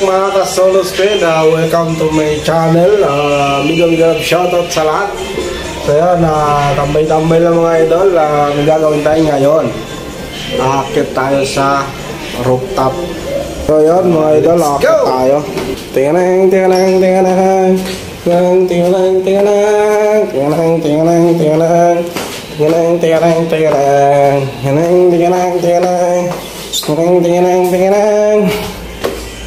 up mga ka-solo squad? Uh, welcome to my channel. Uh, Migong Garab shoutout sa lahat. So yan, uh, tambay-tambay lang mga idol. Uh, gagawin tayo ngayon. Aakit tayo sa rooftop. So yan mga idol, aakit tayo. Tinganang, tinganang, tinganang. Tinganang, tinganang, tinganang. Tinganang, tinganang, tinganang. Tinganang, tinganang, tinganang. Tinganang, tinganang, tinganang. Tinganang, tinganang, tinganang.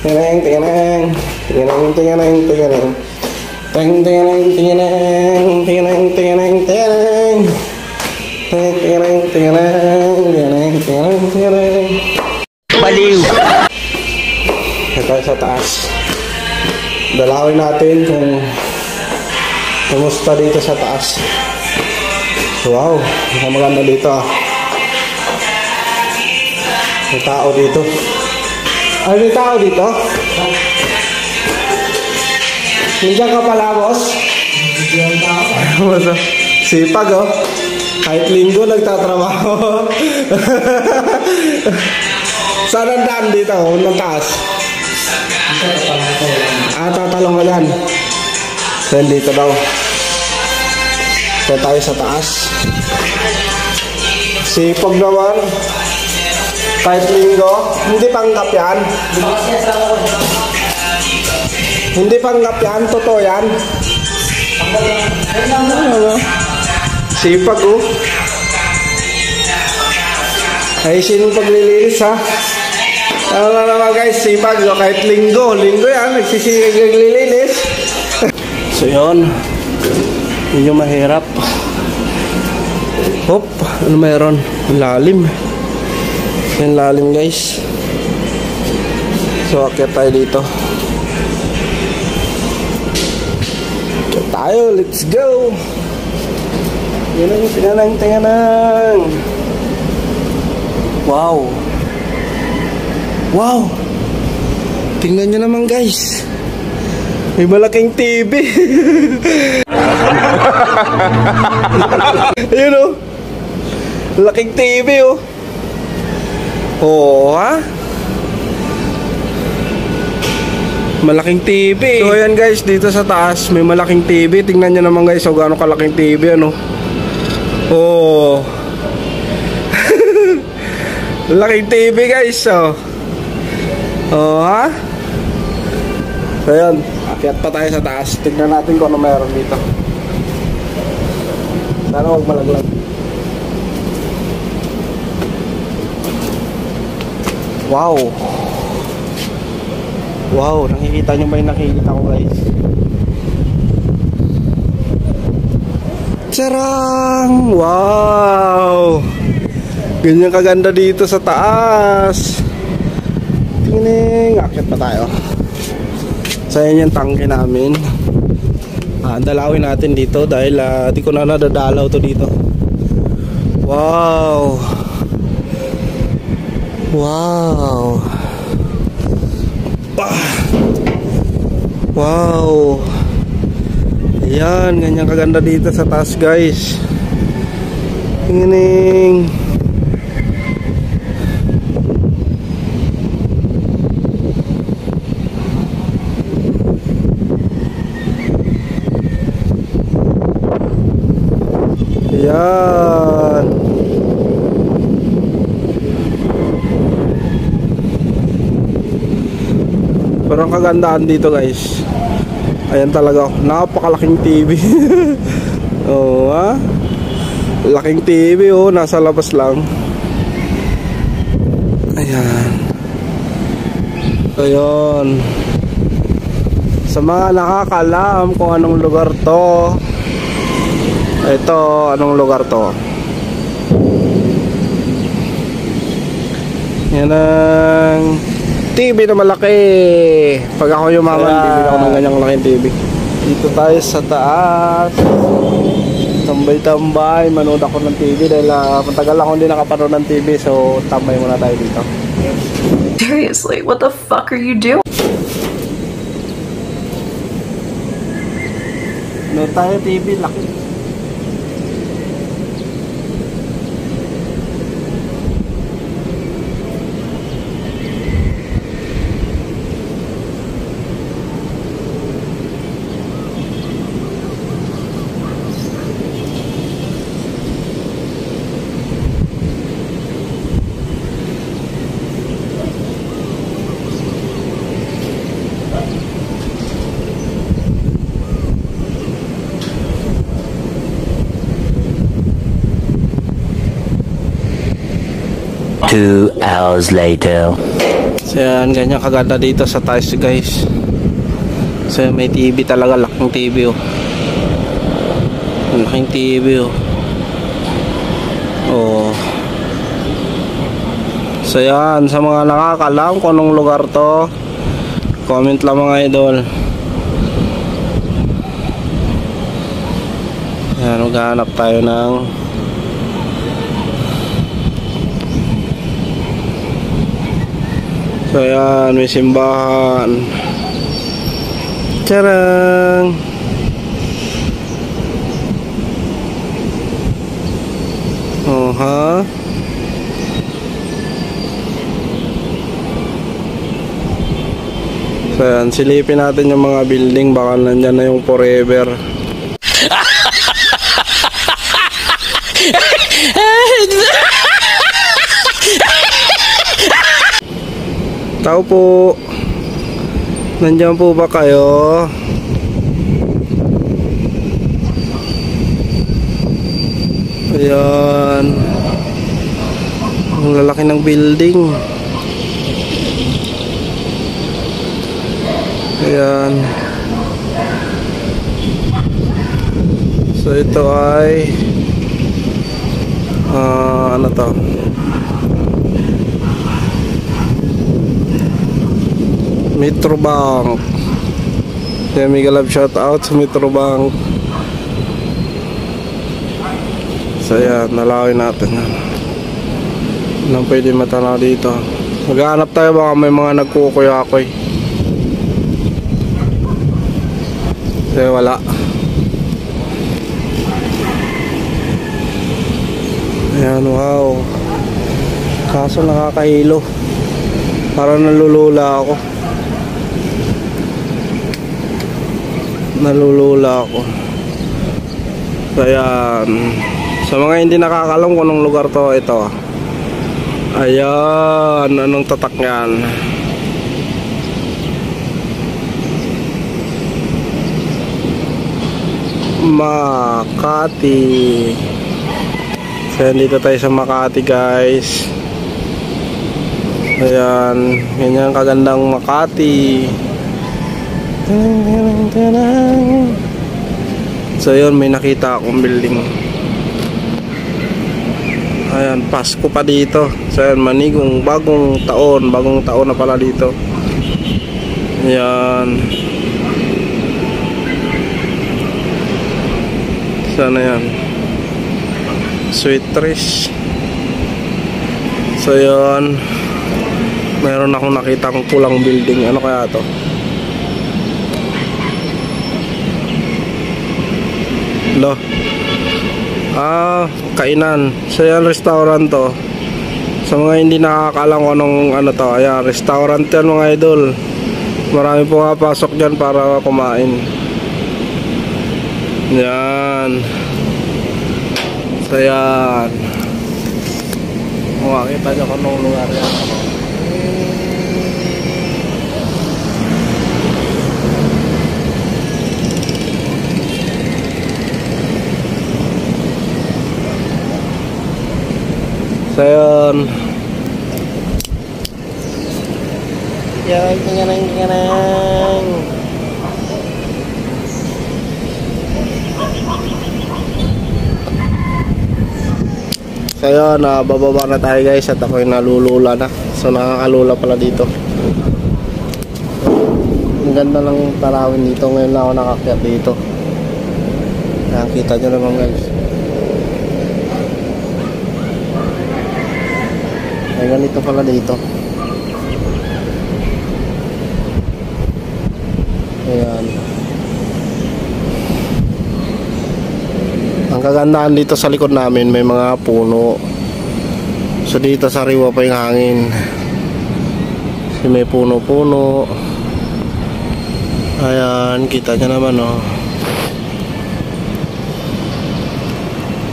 Tinganang, tinganang. Tinganang, tinganang, tinganang. Ting, tinganang, tinganang. Tinganang, tinganang, tinganang. Ting, tinganang, tinganang. Tinganang, tinganang, tinganang. Baliw! Ito sa taas. Dalawin natin kung kumusta dito sa taas. Wow, mukhang maganda dito ah. May tao dito. Ay, may tao dito? Nandiyan ka pala, boss? Sipag, oh. Kahit linggo nagtatrabaho. Saan ang daan dito? Unang taas? Ah, tatalong ka dyan. Then dito daw. Then tayo sa taas. Sipag naman. Kahit linggo. Hindi panggap yan. Hindi panggap yan. Totoo yan. Sipag oh. Ay, sinong paglilinis ha? Ano na naman guys, sipag no? kahit linggo, linggo yan, nagsisipag naglilinis. so yun, yung mahirap. Hop, ano meron? Ang lalim. Ang lalim guys. So, akit tayo dito. Akit tayo, let's go! Yun ang tinanang tinanang. Wow! Wow! Tingnan nyo naman guys. May malaking TV. Ayun oh. Laking TV oh. Oh, ha? Malaking TV. So ayan guys, dito sa taas may malaking TV. Tingnan nyo naman guys, oh, gaano kalaking TV ano. Oh. Laking TV guys, oh. Oh, ha? So, yun. Akyat pa tayo sa taas. Tignan natin kung ano meron dito. Sana huwag malaglag. Wow. Wow, nakikita nyo ba yung nakikita ko guys? Charang! Wow! Ganyan kaganda dito sa taas. Tingning, akit pa tayo. So yan yung tangke namin. Ah, dalawin natin dito dahil uh, di ko na nadadalaw to dito. Wow. Wow. Wow. Ayan, ganyan kaganda dito sa taas guys. Tingning. Ayan. Pero ang kagandaan dito guys. Ayan talaga. Napakalaking TV. oh, ha? Laking TV oh. Nasa labas lang. Ayan. Ayan. Sa mga nakakalam kung anong lugar to ito, anong lugar to? Yan ang TV na malaki. Pag ako yung mama, bibili ako ng ganyang laking TV. Dito tayo sa taas. Tambay-tambay, manood ako ng TV dahil uh, matagal ako hindi nakapanood ng TV so tambay muna tayo dito. Seriously, what the fuck are you doing? No tayo TV, laki. Two hours later. So yan, ganyan kaganda dito sa Thais guys. So may TV talaga, laking TV oh. Laking TV oh. Oh. So yan, sa mga nakakalam kung anong lugar to, comment lang mga idol. Yan, maghanap tayo ng So yan, may simbahan. Charang! Oh, ha? So yan, silipin natin yung mga building baka nandyan na yung forever. Tao po. Nandiyan po ba kayo? Ayan. Ang lalaki ng building. Ayan. So ito ay ah ano to? Metrobank. Kaya mega love shout out sa Metrobank. So yan, nalawin natin. Anong pwede matanaw dito? Maghanap tayo baka may mga nagkukuyakoy. Eh wala. Ayan, wow. Kaso nakakahilo. Parang nalulula ako. Nalulula ako. So ayan. Sa mga hindi nakakalam kung anong lugar to, ito. Ayan, anong tatak yan? Makati. So, dito tayo sa Makati, guys. Ayan, ganyan kagandang Makati. So, yun, may nakita akong building. Ayan, Pasko pa dito. So, ayan, manigong bagong taon. Bagong taon na pala dito. Ayan. Sana yan. Sweet trees. So, yun. Meron akong nakita kong pulang building. Ano kaya to? Lo. Ah, kainan. So yan, restaurant to. Sa mga hindi nakakaalam kung anong ano to, ayan, restaurant yan mga idol. Marami po pasok dyan para kumain. Yan. So yan. Makakita nyo kung anong lugar yan. So yun. Yan, kinganang, kinganang. So yun, uh, bababa na tayo guys at ako'y nalulula na. So nakakalula pala dito. Ang ganda ng tarawin dito. Ngayon lang ako nakakyat dito. Nakakita nyo naman guys. Ganito pala dito. Ayan. Ang kagandahan dito sa likod namin may mga puno. So dito sa riwa pa yung hangin. Kasi may puno-puno. Ayan, kita nyo naman oh.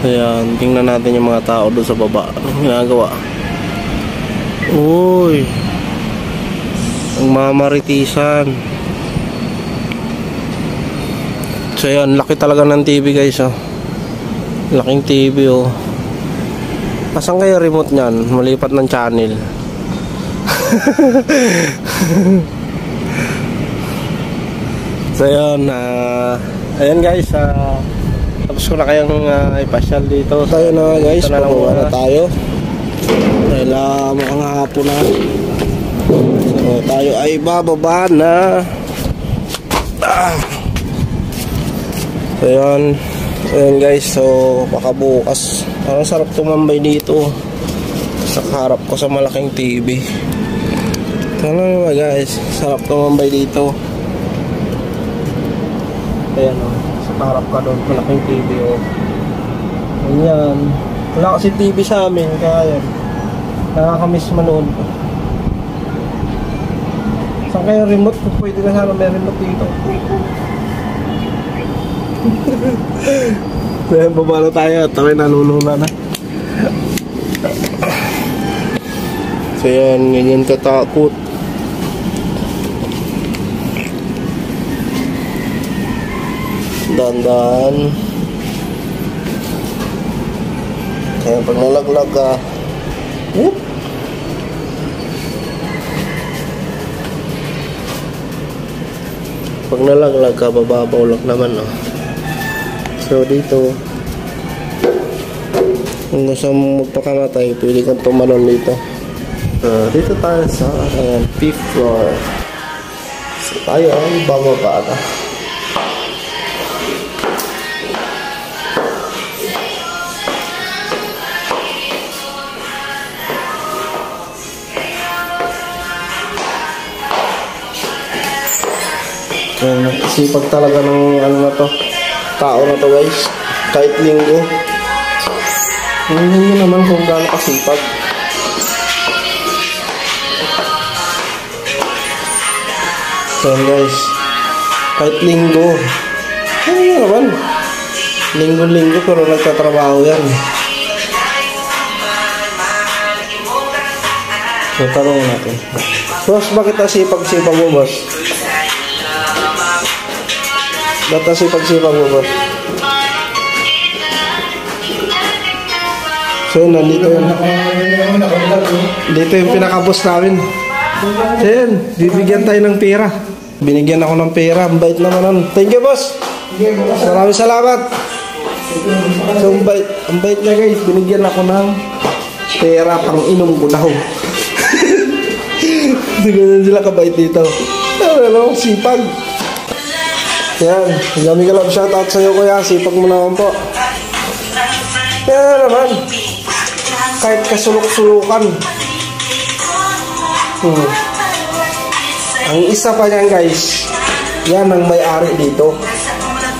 Ayan, tingnan natin yung mga tao doon sa baba. Anong ginagawa? Uy. Ang mamaritisan. So yan, laki talaga ng TV guys oh. Laking TV oh. Asan kaya remote niyan? Malipat ng channel. so yun, ah, ayan guys, ah, tapos ko na kayang uh, ipasyal dito. Tayo na guys, Ito na tayo. Dahil ah, mukhang hapon na. So tayo ay bababa na. Ah. So yun, Ayan guys, so baka bukas. Ang sarap tumambay dito. Sa harap ko sa malaking TV. Ano naman guys, sarap tumambay dito. Ayan o, sa harap ka doon, malaking TV o. Ayan. Wala kasi TV sa amin, kaya yan. Nakakamiss manood. Saan kayo remote? Kung pwede na sana may remote dito. Kaya baba na tayo at kami nalulula na. So yan, ganyan katakot. Dandan. Kaya pag nalaglag ka, whoop! Pag nalaglag ka, bababaw lang naman, no? So dito kung gusto mo magpakamatay pwede kang tumalon dito so, dito tayo sa ayan, fifth floor so tayo ay bababa na Ayan, sipag talaga ng ano na to tao na to guys. Kahit linggo. Tingnan nyo naman kung gaano kasipag. Yun, guys. Kahit linggo. Ano nyo naman? Linggo-linggo pero nagtatrabaho yan. So tanong natin. Boss bakit nasipag-sipag mo boss bakit nasipag-sipag mo boss So yun, nandito yun. Dito yung pinaka-boss namin. So yun, bibigyan tayo ng pera. Binigyan ako ng pera. Ang bait naman nun. Thank you, boss. Maraming salamat. So, ang bait, ang bait niya guys. Binigyan ako ng pera pang inom ko daw. Hindi ganun sila kabait dito. Ano, ano, sipag. Yan, gami ka lang shoutout sa'yo kuya. Sipag mo naman po. Kaya naman, kahit kasulok-sulukan. Hmm. Ang isa pa niyan guys, yan ang may-ari dito.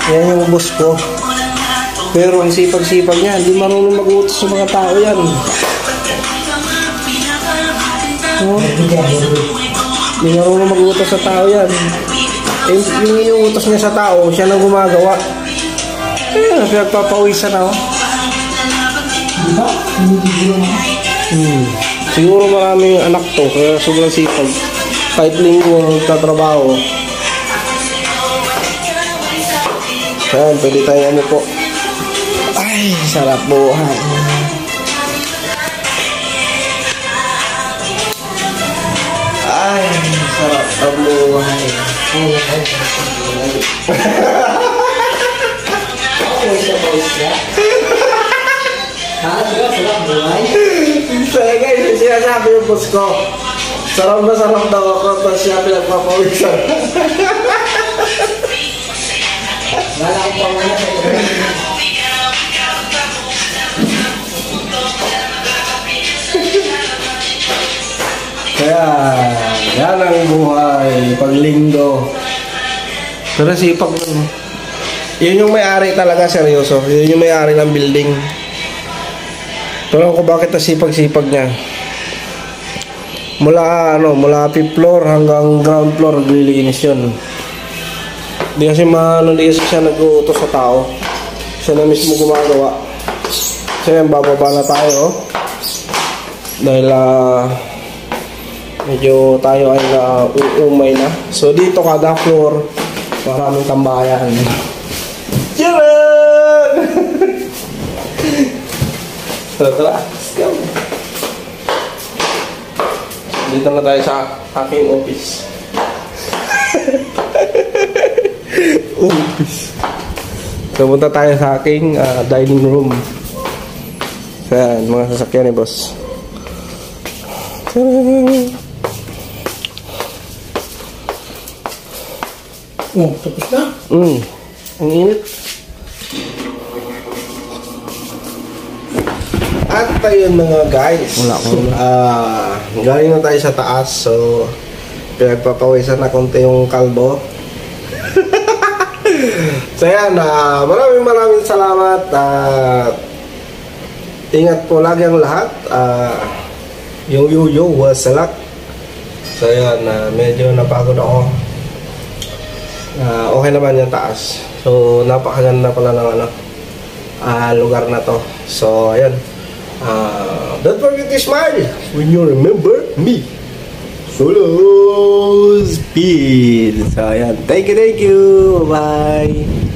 Yan yung boss ko. Pero ang sipag-sipag niya, hindi marunong mag-utos sa mga tao yan. Oh. Hindi marunong mag-utos sa tao yan. Eh, yung iuutos niya sa tao, siya nang gumagawa. Kaya pinagpapawisan ako. Hmm. Siguro maraming anak to, kaya sobrang sipag. Kahit linggo nagtatrabaho. Yan, pwede tayo ano po. Ay, sarap buhay. Ay, sarap buhay. Kaya guys, yung sinasabi yung boss ko, sarap na sarap daw ako, tapos siya pinagpapawisan. Kaya, yan ang buhay, paglinggo. Pero sipag nun. Yun yung may-ari talaga, seryoso. Yun yung may-ari ng building. Pero ko bakit nasipag-sipag niya. Mula ano, mula 5th floor hanggang ground floor naglilinis yun. Di kasi kasi siya nag-uutos sa tao. Siya na mismo gumagawa. So yan, bababa na tayo. oh. Dahil ah, medyo tayo ay uh, umay na. So dito kada floor, maraming tambayan. Jalan! so tara, let's go. Dito na tayo sa aking office. office. So punta tayo sa aking uh, dining room. Ayan, mga sasakyan ni eh, boss. Tara! Oh, tapos na. Mm. Ang init. At ayun mga guys. Wala akong- Ah, galing na tayo sa taas. So, pinagpapawisan na konti yung kalbo. so yan, ah, maraming maraming salamat. At ingat po lagi ang lahat. Ah, yung yuyo was salak. So yan, ah, medyo napagod ako. Ah, okay naman yung taas. So, napakaganda pala ng ano, ah, lugar na to. So, ayan. Ah, don't forget to smile when you remember me. Solo speed. So, ayan. Thank you, thank you. Bye-bye.